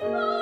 Oh.